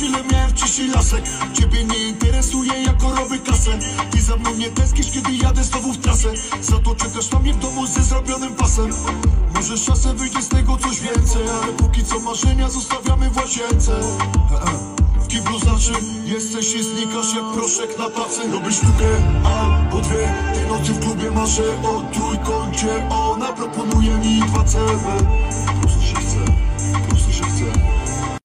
mnie ile miałem wcześniej lasek. Ciebie nie interesuje jako robię kasę. Ty za mną nie tęsknisz kiedy jadę znowu w trasę. Za to czekasz na mnie w domu ze zrobionym pasem. Może z czasem wyjdzie z tego coś więcej Ale póki co marzenia zostawiamy w łazience. W kiblu znaczy jesteś i znikasz jak proszek na tacy. Robisz sztukę albo dwie Tej nocy w klubie marzę o trójkącie. Ona proponuje mi dwa cele.